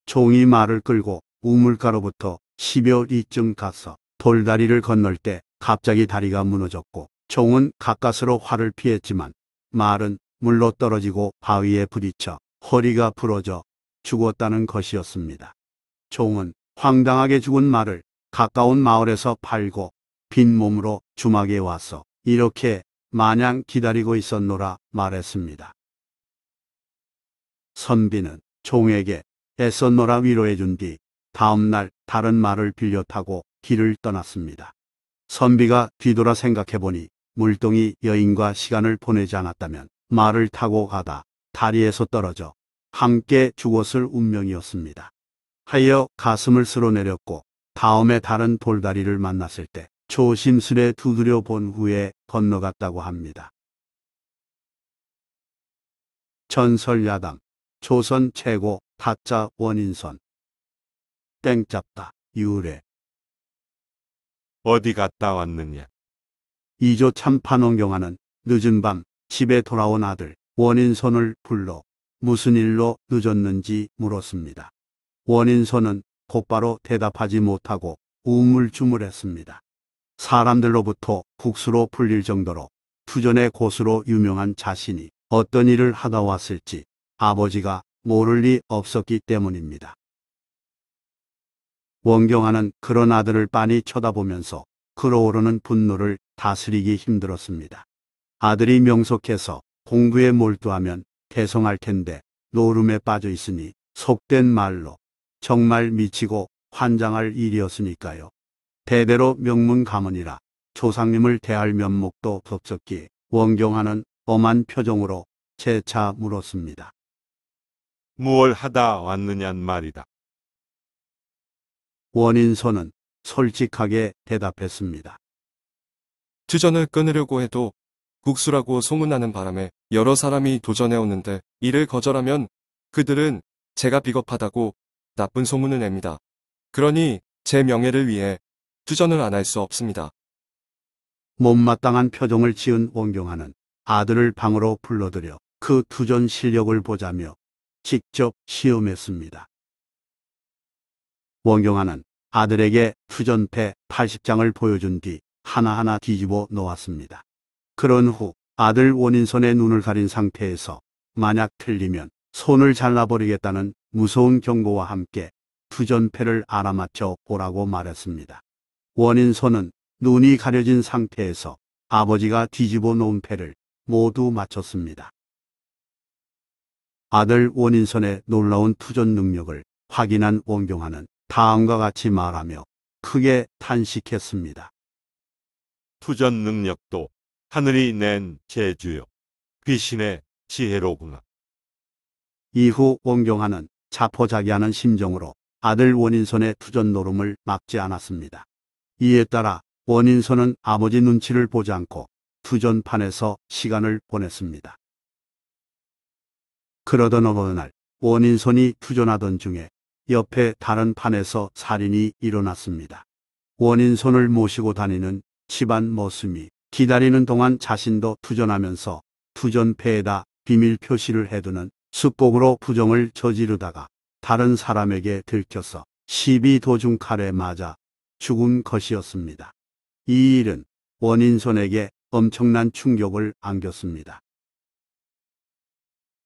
종이 말을 끌고 우물가로부터 10여 리쯤 가서 돌다리를 건널 때 갑자기 다리가 무너졌고 종은 가까스로 활을 피했지만 말은 물로 떨어지고 바위에 부딪혀 허리가 부러져 죽었다는 것이었습니다. 종은 황당하게 죽은 말을 가까운 마을에서 팔고 빈 몸으로 주막에 와서 이렇게 마냥 기다리고 있었노라 말했습니다. 선비는 종에게 애썼노라 위로해 준 뒤 다음날 다른 말을 빌려 타고 길을 떠났습니다. 선비가 뒤돌아 생각해 보니 물동이 여인과 시간을 보내지 않았다면 말을 타고 가다 다리에서 떨어져 함께 죽었을 운명이었습니다. 하여 가슴을 쓸어내렸고 다음에 다른 돌다리를 만났을 때 조심스레 두드려 본 후에 건너갔다고 합니다. 전설 야당 조선 최고 타짜 원인선 땡잡다 유래 어디 갔다 왔느냐? 이조 참판원경하는 늦은 밤 집에 돌아온 아들 원인선을 불러 무슨 일로 늦었는지 물었습니다. 원인선은 곧바로 대답하지 못하고 우물쭈물했습니다. 사람들로부터 국수로 불릴 정도로 투전의 고수로 유명한 자신이 어떤 일을 하다 왔을지 아버지가 모를 리 없었기 때문입니다. 원경하는 그런 아들을 빤히 쳐다보면서 끌어오르는 분노를 다스리기 힘들었습니다. 아들이 명석해서 공부에 몰두하면 대성할 텐데 노름에 빠져 있으니 속된 말로 정말 미치고 환장할 일이었으니까요. 대대로 명문 가문이라 조상님을 대할 면목도 없었기에 원경하는 엄한 표정으로 재차 물었습니다. 무얼 하다 왔느냔 말이다. 원인소는 솔직하게 대답했습니다. 투전을 끊으려고 해도 국수라고 소문나는 바람에 여러 사람이 도전해 오는데 이를 거절하면 그들은 제가 비겁하다고 나쁜 소문을 냅니다. 그러니 제 명예를 위해 투전을 안 할 수 없습니다. 못마땅한 표정을 지은 원경하는 아들을 방으로 불러들여 그 투전 실력을 보자며 직접 시험했습니다. 원경하는 아들에게 투전패 80장을 보여준 뒤 하나하나 뒤집어 놓았습니다. 그런 후 아들 원인손의 눈을 가린 상태에서 만약 틀리면 손을 잘라버리겠다는 무서운 경고와 함께 투전패를 알아맞혀 보라고 말했습니다. 원인손은 눈이 가려진 상태에서 아버지가 뒤집어 놓은 패를 모두 맞췄습니다. 아들 원인선의 놀라운 투전 능력을 확인한 원경하는 다음과 같이 말하며 크게 탄식했습니다. 투전 능력도 하늘이 낸 제주요. 귀신의 지혜로구나. 이후 원경하는 자포자기하는 심정으로 아들 원인선의 투전 노름을 막지 않았습니다. 이에 따라 원인선은 아버지 눈치를 보지 않고 투전판에서 시간을 보냈습니다. 그러던 어느 날 원인선이 투전하던 중에 옆에 다른 판에서 살인이 일어났습니다. 원인선을 모시고 다니는 집안 모습이 기다리는 동안 자신도 투전하면서 투전패에다 비밀 표시를 해두는 습곡으로 부정을 저지르다가 다른 사람에게 들켜서 시비 도중 칼에 맞아 죽은 것이었습니다. 이 일은 원인손에게 엄청난 충격을 안겼습니다.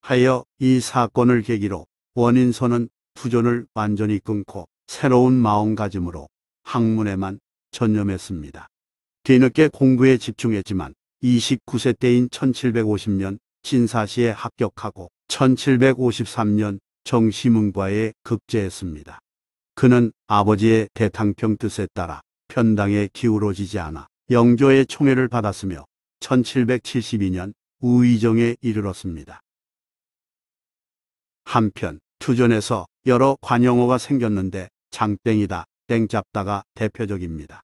하여 이 사건을 계기로 원인손은 투전을 완전히 끊고 새로운 마음가짐으로 학문에만 전념했습니다. 뒤늦게 공부에 집중했지만 29세 때인 1750년 진사시에 합격하고 1753년 정시문과에 급제했습니다. 그는 아버지의 대탕평 뜻에 따라 편당에 기울어지지 않아 영조의 총애를 받았으며 1772년 우의정에 이르렀습니다. 한편 투전에서 여러 관용어가 생겼는데 장땡이다, 땡잡다가 대표적입니다.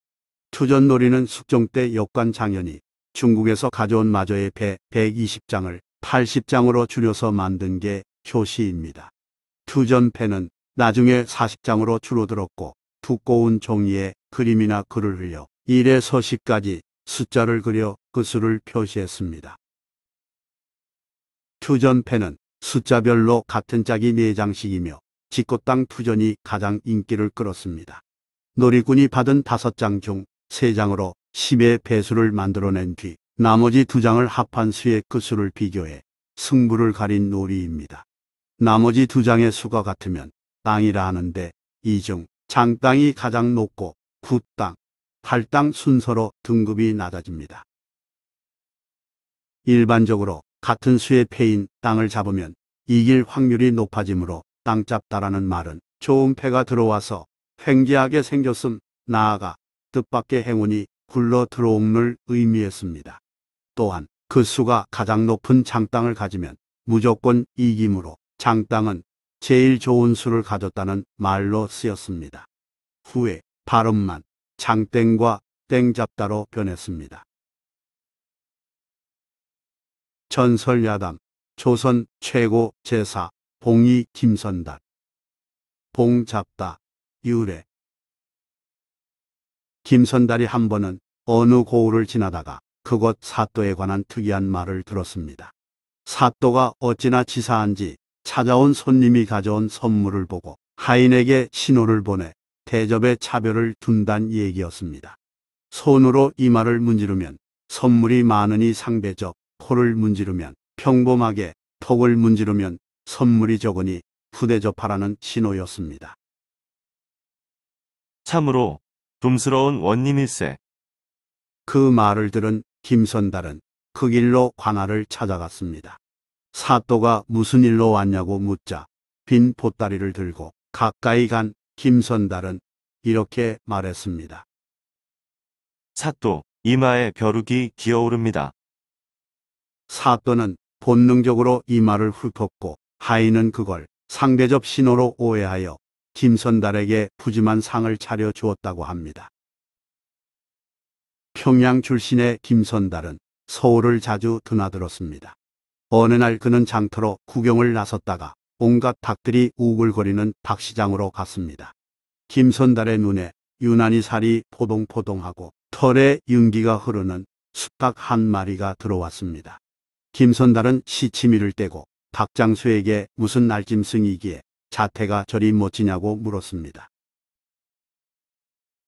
투전놀이는 숙종 때 역관 장현이 중국에서 가져온 마저의 배 120장을 80장으로 줄여서 만든 게 효시입니다. 투전패는 나중에 40장으로 줄어들었고 두꺼운 종이에 그림이나 글을 흘려 1에 서시까지 숫자를 그려 그 수를 표시했습니다. 투전패는 숫자별로 같은 짝이 4장씩이며 직고땅 투전이 가장 인기를 끌었습니다. 놀이꾼이 받은 5장 중 3장으로 10의 배수를 만들어낸 뒤 나머지 2장을 합한 수의 그 수를 비교해 승부를 가린 놀이입니다. 나머지 2장의 수가 같으면 땅이라 하는데 이중 장땅이 가장 높고 굿땅, 팔땅 순서로 등급이 낮아집니다. 일반적으로 같은 수의 패인 땅을 잡으면 이길 확률이 높아지므로 땅 잡다라는 말은 좋은 패가 들어와서 횡재하게 생겼음 나아가 뜻밖의 행운이 굴러 들어옴을 의미했습니다. 또한 그 수가 가장 높은 장땅을 가지면 무조건 이기므로 장땅은 제일 좋은 수를 가졌다는 말로 쓰였습니다. 후에 발음만 장땡과 땡잡다로 변했습니다. 전설야담 조선 최고 제사 봉이 김선달 봉잡다 유래 김선달이 한 번은 어느 고을을 지나다가 그곳 사또에 관한 특이한 말을 들었습니다. 사또가 어찌나 치사한지 찾아온 손님이 가져온 선물을 보고 하인에게 신호를 보내 대접에 차별을 둔단 얘기였습니다. 손으로 이마를 문지르면 선물이 많으니 상대적, 코를 문지르면 평범하게, 턱을 문지르면 선물이 적으니 푸대접하라는 신호였습니다. 참으로 둠스러운 원님일세. 그 말을 들은 김선달은 그 길로 관아를 찾아갔습니다. 사또가 무슨 일로 왔냐고 묻자 빈 보따리를 들고 가까이 간 김선달은 이렇게 말했습니다. 사또, 이마에 벼룩이 기어오릅니다. 사또는 본능적으로 이마를 훑었고 하인은 그걸 상대적 신호로 오해하여 김선달에게 푸짐한 상을 차려 주었다고 합니다. 평양 출신의 김선달은 서울을 자주 드나들었습니다. 어느 날 그는 장터로 구경을 나섰다가 온갖 닭들이 우글거리는 닭시장으로 갔습니다. 김선달의 눈에 유난히 살이 포동포동하고 털에 윤기가 흐르는 숫닭 한 마리가 들어왔습니다. 김선달은 시치미를 떼고 닭장수에게 무슨 날짐승이기에 자태가 저리 멋지냐고 물었습니다.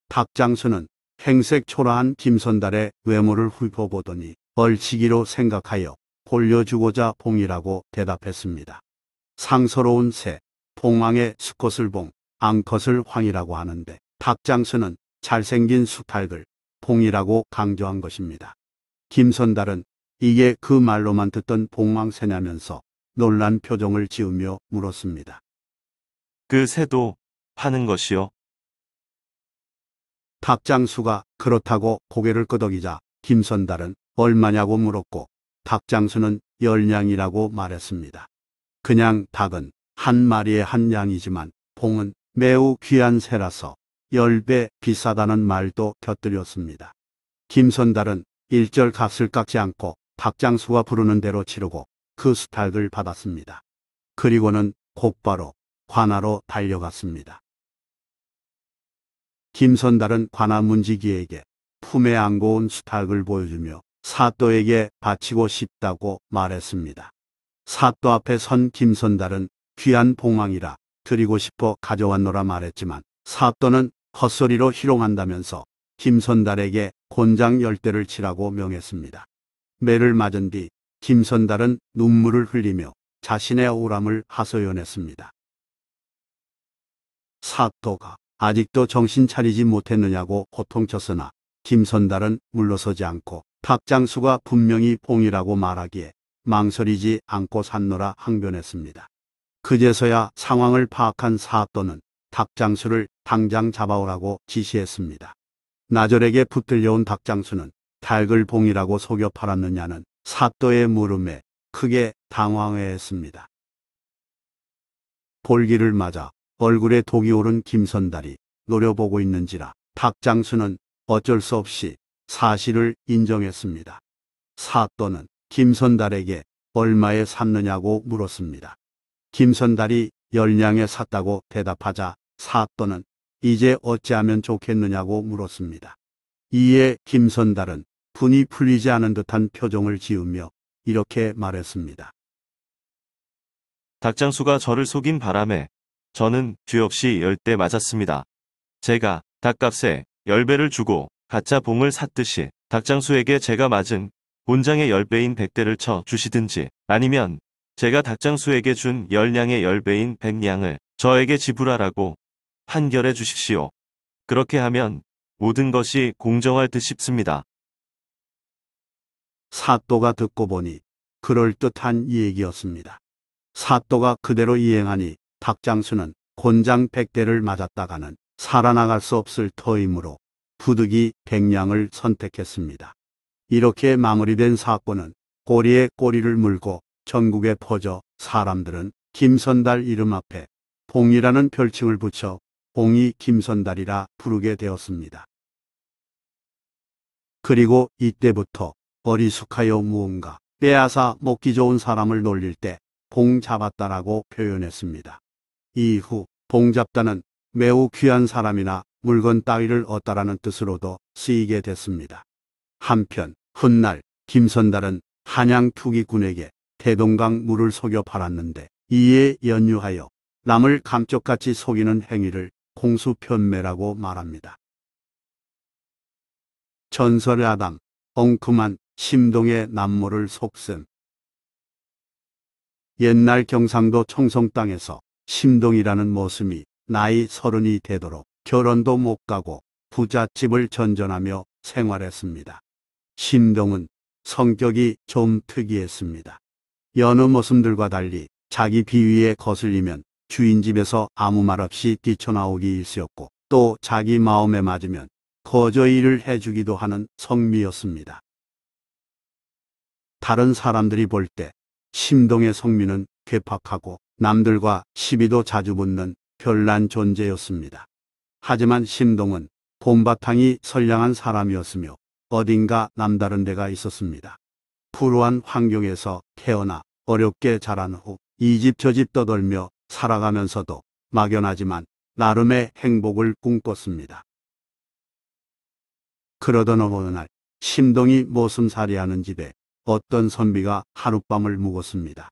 닭장수는 행색 초라한 김선달의 외모를 훑어보더니 얼치기로 생각하여 돌려주고자 봉이라고 대답했습니다. 상서로운 새, 봉황의 수컷을 봉, 앙컷을 황이라고 하는데 닭장수는 잘생긴 수탈을 봉이라고 강조한 것입니다. 김선달은 이게 그 말로만 듣던 봉황새냐면서 놀란 표정을 지으며 물었습니다. 그 새도 파는 것이요. 닭장수가 그렇다고 고개를 끄덕이자 김선달은 얼마냐고 물었고 닭장수는 열냥이라고 말했습니다. 그냥 닭은 한 마리에 한 양이지만 봉은 매우 귀한 새라서 열배 비싸다는 말도 곁들였습니다. 김선달은 일절 값을 깎지 않고 닭장수가 부르는 대로 치르고 그 수탈을 받았습니다. 그리고는 곧바로 관아로 달려갔습니다. 김선달은 관아 문지기에게 품에 안고 온 수탉을 보여주며 사또에게 바치고 싶다고 말했습니다. 사또 앞에 선 김선달은 귀한 봉황이라 드리고 싶어 가져왔노라 말했지만 사또는 헛소리로 희롱한다면서 김선달에게 곤장 열대를 치라고 명했습니다. 매를 맞은 뒤 김선달은 눈물을 흘리며 자신의 억울함을 하소연했습니다. 사또가 아직도 정신 차리지 못했느냐고 호통쳤으나 김선달은 물러서지 않고 탁장수가 분명히 봉이라고 말하기에 망설이지 않고 샀노라 항변했습니다. 그제서야 상황을 파악한 사또는 닭장수를 당장 잡아오라고 지시했습니다. 나절에게 붙들려온 닭장수는 닭을 봉이라고 속여 팔았느냐는 사또의 물음에 크게 당황해 했습니다. 볼기를 맞아 얼굴에 독이 오른 김선달이 노려보고 있는지라 닭장수는 어쩔 수 없이 사실을 인정했습니다. 사또는 김선달에게 얼마에 샀느냐고 물었습니다. 김선달이 열량에 샀다고 대답하자 사또는 이제 어찌하면 좋겠느냐고 물었습니다. 이에 김선달은 분이 풀리지 않은 듯한 표정을 지으며 이렇게 말했습니다. 닭장수가 저를 속인 바람에 저는 죄 없이 열대 맞았습니다. 제가 닭값에 열배를 주고 가짜 봉을 샀듯이 닭장수에게 제가 맞은 본장의 열배인 백대를 쳐 주시든지 아니면 제가 닭장수에게 준 열량의 열배인 백량을 저에게 지불하라고 판결해 주십시오. 그렇게 하면 모든 것이 공정할 듯 싶습니다. 사또가 듣고 보니 그럴듯한 얘기였습니다. 사또가 그대로 이행하니 닭장수는 곤장 백대를 맞았다가는 살아나갈 수 없을 터이므로 부득이 백량을 선택했습니다. 이렇게 마무리된 사건은 꼬리에 꼬리를 물고 전국에 퍼져 사람들은 김선달 이름 앞에 봉이라는 별칭을 붙여 봉이 김선달이라 부르게 되었습니다. 그리고 이때부터 어리숙하여 무언가 빼앗아 먹기 좋은 사람을 놀릴 때 봉 잡았다라고 표현했습니다. 이후 봉 잡다는 매우 귀한 사람이나 물건 따위를 얻다라는 뜻으로도 쓰이게 됐습니다. 한편 훗날 김선달은 한양 투기꾼에게 대동강 물을 속여 팔았는데 이에 연유하여 남을 감쪽같이 속이는 행위를 공수편매라고 말합니다. 전설의 아담, 엉큼한 심동의 남모를 속셈. 옛날 경상도 청송 땅에서 심동이라는 모습이 나이 서른이 되도록 결혼도 못 가고 부잣집을 전전하며 생활했습니다. 심동은 성격이 좀 특이했습니다. 여느 모습들과 달리 자기 비위에 거슬리면 주인 집에서 아무 말 없이 뛰쳐나오기 일쑤였고 또 자기 마음에 맞으면 거저 일을 해주기도 하는 성미였습니다. 다른 사람들이 볼 때 심동의 성미는 괴팍하고 남들과 시비도 자주 붙는 별난 존재였습니다. 하지만 심동은 봄바탕이 선량한 사람이었으며 어딘가 남다른 데가 있었습니다. 불우한 환경에서 태어나 어렵게 자란 후 이 집 저 집 떠돌며 살아가면서도 막연하지만 나름의 행복을 꿈꿨습니다. 그러던 어느 날 심동이 모슴살이하는 집에 어떤 선비가 하룻밤을 묵었습니다.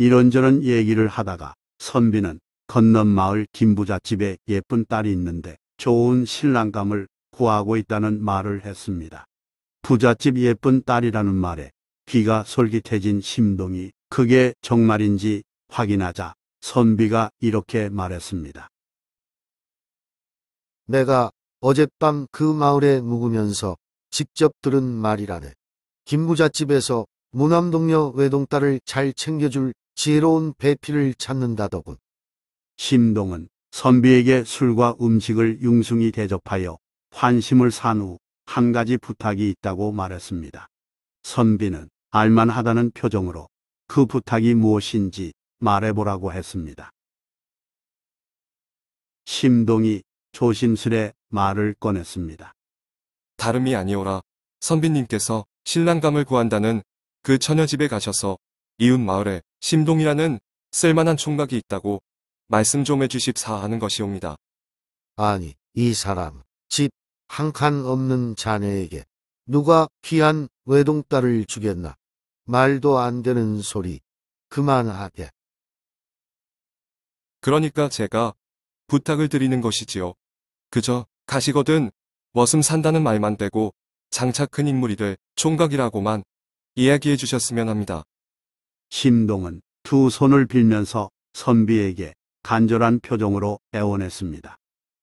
이런저런 얘기를 하다가 선비는 건넌 마을 김부잣집에 예쁜 딸이 있는데 좋은 신랑감을 구하고 있다는 말을 했습니다. 부잣집 예쁜 딸이라는 말에 귀가 솔깃해진 심동이 그게 정말인지 확인하자 선비가 이렇게 말했습니다. 내가 어젯밤 그 마을에 묵으면서 직접 들은 말이라네. 김부잣집에서 무남동녀 외동딸을 잘 챙겨줄 지혜로운 배필을 찾는다더군. 심동은 선비에게 술과 음식을 융숭이 대접하여 환심을 산 후 한 가지 부탁이 있다고 말했습니다. 선비는 알만하다는 표정으로 그 부탁이 무엇인지 말해보라고 했습니다. 심동이 조심스레 말을 꺼냈습니다. 다름이 아니오라. 선비님께서 신랑감을 구한다는 그 처녀 집에 가셔서 이웃 마을에 심동이라는 쓸만한 총각이 있다고 말씀 좀 해주십사 하는 것이옵니다. 아니, 이 사람, 집 한 칸 없는 자네에게 누가 귀한 외동딸을 주겠나? 말도 안 되는 소리. 그만하게. 그러니까 제가 부탁을 드리는 것이지요. 그저 가시거든 머슴 산다는 말만 되고 장차 큰 인물이 될 총각이라고만 이야기해 주셨으면 합니다. 심동은 두 손을 빌면서 선비에게 간절한 표정으로 애원했습니다.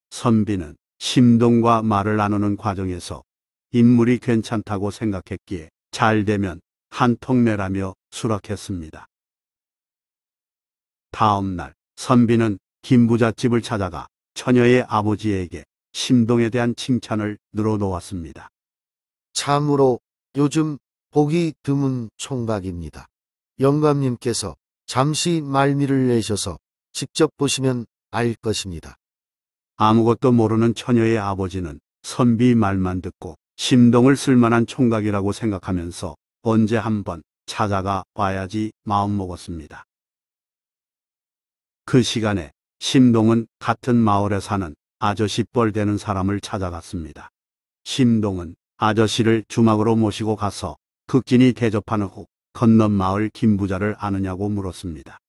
선비는 심동과 말을 나누는 과정에서 인물이 괜찮다고 생각했기에 잘 되면 한턱 내라며 수락했습니다. 다음 날 선비는 김부잣집을 찾아가 처녀의 아버지에게 심동에 대한 칭찬을 늘어놓았습니다. 참으로 요즘 보기 드문 총각입니다. 영감님께서 잠시 말미를 내셔서 직접 보시면 알 것입니다. 아무것도 모르는 처녀의 아버지는 선비 말만 듣고 심동을 쓸만한 총각이라고 생각하면서 언제 한번 찾아가 봐야지 마음먹었습니다. 그 시간에 심동은 같은 마을에 사는 아저씨 뻘 되는 사람을 찾아갔습니다. 심동은 아저씨를 주막으로 모시고 가서 극진히 대접한 후 건넌 마을 김부자를 아느냐고 물었습니다.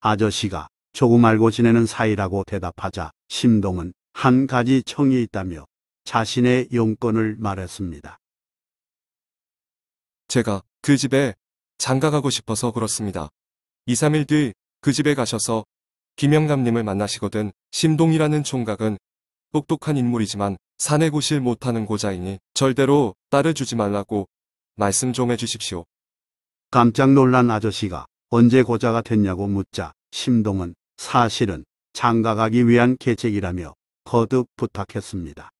아저씨가 조금 알고 지내는 사이라고 대답하자 심동은 한 가지 청이 있다며 자신의 용건을 말했습니다. 제가 그 집에 장가가고 싶어서 그렇습니다. 2, 3일 뒤 그 집에 가셔서 김영감님을 만나시거든 심동이라는 총각은 똑똑한 인물이지만 사내 고실 못하는 고자이니 절대로 딸을 주지 말라고 말씀 좀 해주십시오. 깜짝 놀란 아저씨가 언제 고자가 됐냐고 묻자 심동은 사실은 장가가기 위한 계책이라며 거듭 부탁했습니다.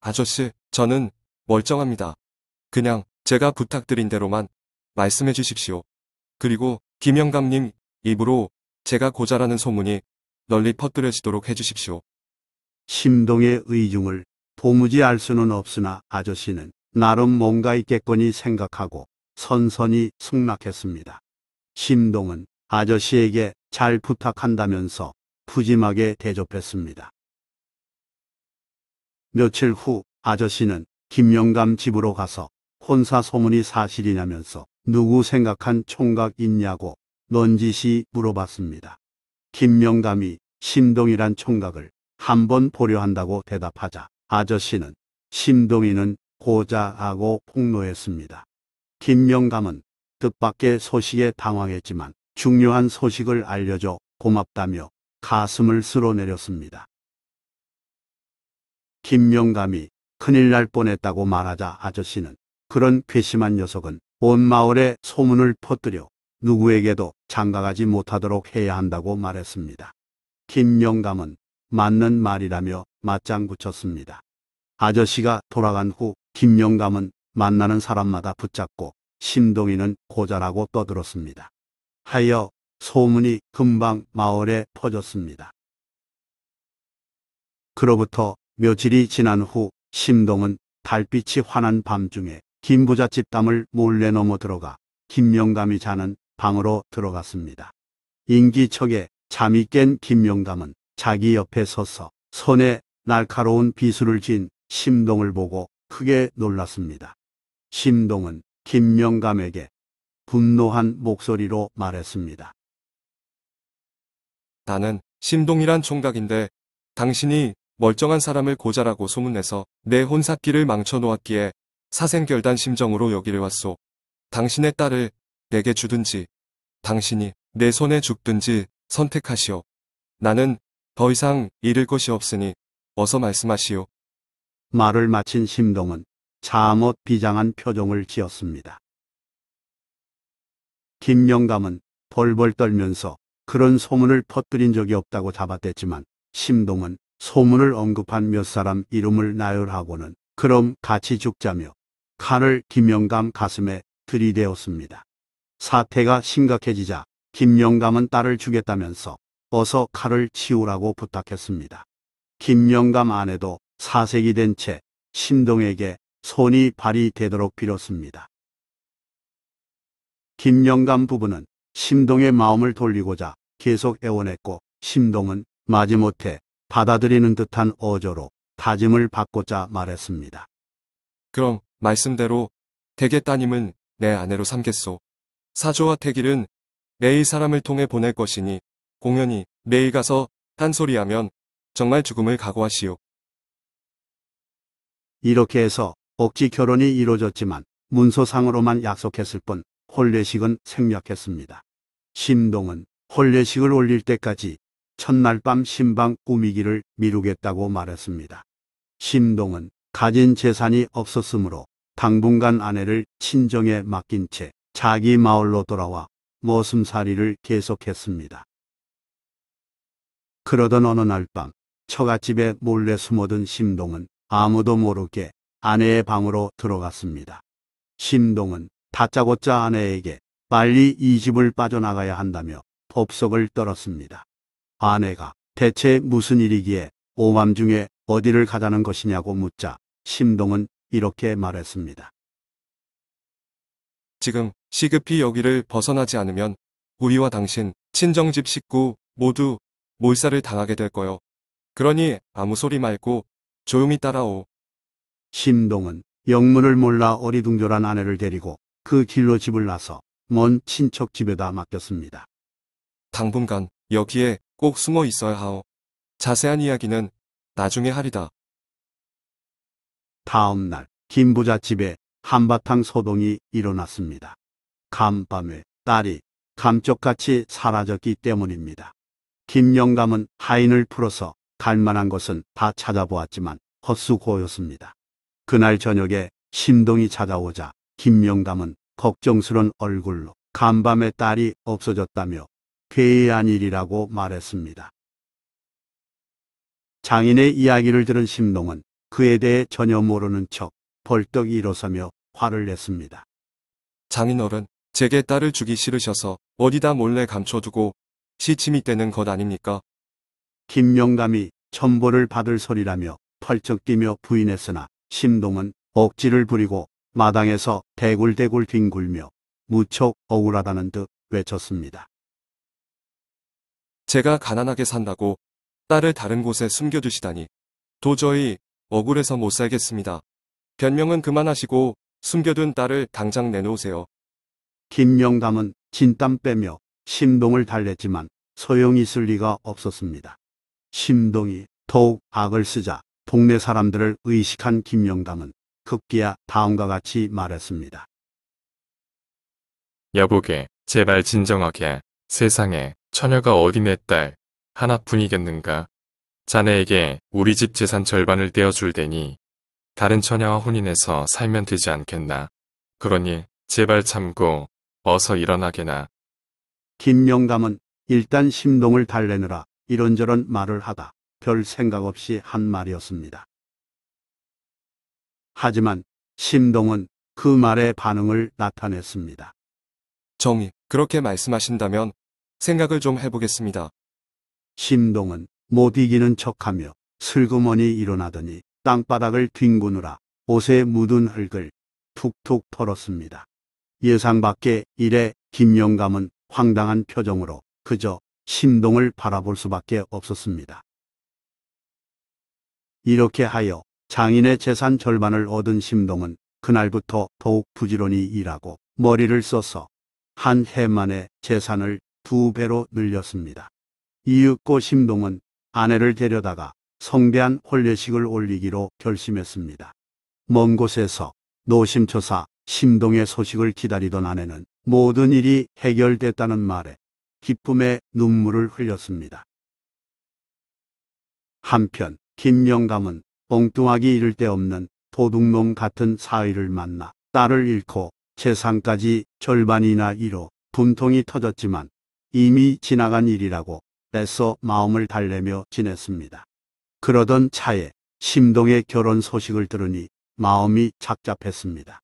아저씨, 저는 멀쩡합니다. 그냥 제가 부탁드린 대로만 말씀해 주십시오. 그리고 김영감님 입으로 제가 고자라는 소문이 널리 퍼뜨려지도록 해주십시오. 심동의 의중을 도무지 알 수는 없으나 아저씨는 나름 뭔가 있겠거니 생각하고 선선히 승낙했습니다. 심동은 아저씨에게 잘 부탁한다면서 푸짐하게 대접했습니다. 며칠 후 아저씨는 김영감 집으로 가서 혼사 소문이 사실이냐면서 누구 생각한 총각 있냐고 넌지시 물어봤습니다. 김영감이 심동이란 총각을 한번 보려 한다고 대답하자 아저씨는 심동이는 고자하고 폭로했습니다. 김영감은 뜻밖의 소식에 당황했지만 중요한 소식을 알려줘 고맙다며 가슴을 쓸어내렸습니다. 김영감이 큰일 날 뻔했다고 말하자 아저씨는 그런 괘씸한 녀석은 온 마을에 소문을 퍼뜨려 누구에게도 장가가지 못하도록 해야 한다고 말했습니다. 김영감은 맞는 말이라며 맞장 붙였습니다. 아저씨가 돌아간 후 김영감은 만나는 사람마다 붙잡고 심동이는 고자라고 떠들었습니다. 하여 소문이 금방 마을에 퍼졌습니다. 그로부터 며칠이 지난 후 심동은 달빛이 환한 밤중에 김부잣집 담을 몰래 넘어 들어가 김영감이 자는 방으로 들어갔습니다. 인기척에 잠이 깬 김영감은 자기 옆에 서서 손에 날카로운 비수를 쥔 심동을 보고 크게 놀랐습니다. 심동은 김영감에게 분노한 목소리로 말했습니다. 나는 심동이란 총각인데 당신이 멀쩡한 사람을 고자라고 소문내서 내 혼사길을 망쳐놓았기에 사생결단 심정으로 여기를 왔소. 당신의 딸을 내게 주든지 당신이 내 손에 죽든지 선택하시오. 나는 더 이상 잃을 것이 없으니 어서 말씀하시오. 말을 마친 심동은 잠옷 비장한 표정을 지었습니다. 김영감은 벌벌 떨면서 그런 소문을 퍼뜨린 적이 없다고 잡아댔지만 심동은 소문을 언급한 몇 사람 이름을 나열하고는 그럼 같이 죽자며 칼을 김영감 가슴에 들이대었습니다. 사태가 심각해지자 김영감은 딸을 주겠다면서 어서 칼을 치우라고 부탁했습니다. 김영감 아내도 사색이 된 채 심동에게 손이 발이 되도록 빌었습니다. 김영감 부부는 심동의 마음을 돌리고자 계속 애원했고 심동은 마지못해 받아들이는 듯한 어조로 다짐을 받고자 말했습니다. 그럼 말씀대로 대개 따님은 내 아내로 삼겠소. 사조와 태길은 매일 사람을 통해 보낼 것이니 공연히 매일 가서 딴소리하면 정말 죽음을 각오하시오. 이렇게 해서 억지 결혼이 이루어졌지만 문서상으로만 약속했을 뿐 혼례식은 생략했습니다. 심동은 혼례식을 올릴 때까지 첫날 밤 신방 꾸미기를 미루겠다고 말했습니다. 심동은 가진 재산이 없었으므로 당분간 아내를 친정에 맡긴 채 자기 마을로 돌아와 머슴살이를 계속했습니다. 그러던 어느 날 밤 처갓집에 몰래 숨어든 심동은 아무도 모르게 아내의 방으로 들어갔습니다. 심동은 다짜고짜 아내에게 빨리 이 집을 빠져나가야 한다며 법석을 떨었습니다. 아내가 대체 무슨 일이기에 오밤중에 어디를 가자는 것이냐고 묻자 심동은 이렇게 말했습니다. 지금 시급히 여기를 벗어나지 않으면 우리와 당신, 친정집 식구 모두 몰살을 당하게 될 거요. 그러니 아무 소리 말고 조용히 따라오. 심동은 영문을 몰라 어리둥절한 아내를 데리고 그 길로 집을 나서 먼 친척 집에다 맡겼습니다. 당분간 여기에 꼭 숨어 있어야 하오. 자세한 이야기는 나중에 하리다. 다음 날 김부잣집에 한바탕 소동이 일어났습니다. 간밤에 딸이 감쪽같이 사라졌기 때문입니다. 김영감은 하인을 풀어서 갈 만한 것은 다 찾아보았지만 헛수고였습니다. 그날 저녁에 심동이 찾아오자 김영감은 걱정스런 얼굴로 간밤에 딸이 없어졌다며 괴이한 일이라고 말했습니다. 장인의 이야기를 들은 심동은 그에 대해 전혀 모르는 척 벌떡 일어서며 화를 냈습니다. 장인어른, 제게 딸을 주기 싫으셔서 어디다 몰래 감춰두고 시침이 떼는 것 아닙니까? 김영감이 천보를 받을 소리라며 펄쩍 뛰며 부인했으나 심동은 억지를 부리고 마당에서 대굴대굴 뒹굴며 무척 억울하다는 듯 외쳤습니다. 제가 가난하게 산다고 딸을 다른 곳에 숨겨두시다니 도저히 억울해서 못 살겠습니다. 변명은 그만하시고 숨겨둔 딸을 당장 내놓으세요. 김영감은 진땀 빼며 심동을 달랬지만 소용이 있을 리가 없었습니다. 심동이 더욱 악을 쓰자 동네 사람들을 의식한 김영담은 급기야 다음과 같이 말했습니다. 여보게, 제발 진정하게. 세상에, 처녀가 어디 내 딸, 하나뿐이겠는가. 자네에게 우리 집 재산 절반을 떼어줄 테니, 다른 처녀와 혼인해서 살면 되지 않겠나. 그러니, 제발 참고, 어서 일어나게나. 김영담은 일단 심동을 달래느라 이런저런 말을 하다 별 생각 없이 한 말이었습니다. 하지만 심동은 그 말에 반응을 나타냈습니다. 정이 그렇게 말씀하신다면 생각을 좀 해보겠습니다. 심동은 못 이기는 척하며 슬그머니 일어나더니 땅바닥을 뒹구느라 옷에 묻은 흙을 툭툭 털었습니다. 예상 밖의 일에 김영감은 황당한 표정으로 그저 심동을 바라볼 수밖에 없었습니다. 이렇게 하여 장인의 재산 절반을 얻은 심동은 그날부터 더욱 부지런히 일하고 머리를 써서 한 해 만에 재산을 두 배로 늘렸습니다. 이윽고 심동은 아내를 데려다가 성대한 혼례식을 올리기로 결심했습니다. 먼 곳에서 노심초사 심동의 소식을 기다리던 아내는 모든 일이 해결됐다는 말에 기쁨의 눈물을 흘렸습니다. 한편 김영감은 엉뚱하기 이를 데 없는 도둑놈 같은 사위를 만나 딸을 잃고 재산까지 절반이나 잃어 분통이 터졌지만 이미 지나간 일이라고 애써 마음을 달래며 지냈습니다. 그러던 차에 심동의 결혼 소식을 들으니 마음이 착잡했습니다.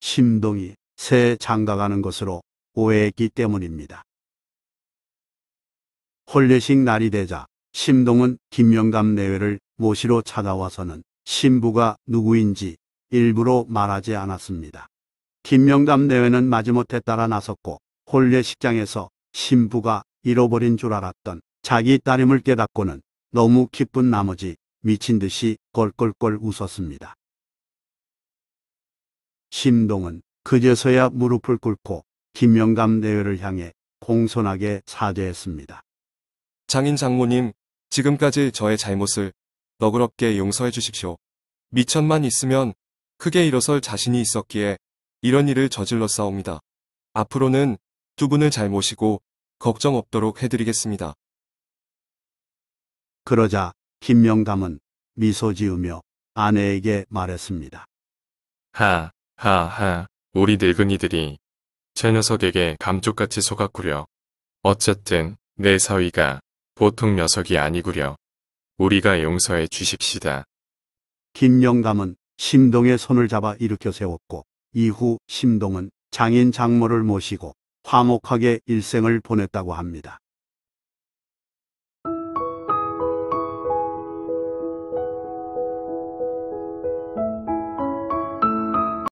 심동이 새 장가가는 것으로 오해했기 때문입니다. 혼례식 날이 되자 심동은 김영감 내외를 모시러 찾아와서는 신부가 누구인지 일부러 말하지 않았습니다. 김영감 내외는 마지못해 따라 나섰고 혼례식장에서 신부가 잃어버린 줄 알았던 자기 따님을 깨닫고는 너무 기쁜 나머지 미친 듯이 껄껄껄 웃었습니다. 심동은 그제서야 무릎을 꿇고 김영감 내외를 향해 공손하게 사죄했습니다. 장인 장모님, 지금까지 저의 잘못을 너그럽게 용서해 주십시오. 미천만 있으면 크게 일어설 자신이 있었기에 이런 일을 저질러 싸웁니다. 앞으로는 두 분을 잘 모시고 걱정 없도록 해드리겠습니다. 그러자 김영감은 미소 지으며 아내에게 말했습니다. 하, 하, 하, 우리 늙은이들이 저 녀석에게 감쪽같이 속았구려. 어쨌든 내 사위가 보통 녀석이 아니구려. 우리가 용서해 주십시다. 김영감은 심동의 손을 잡아 일으켜 세웠고 이후 심동은 장인 장모를 모시고 화목하게 일생을 보냈다고 합니다.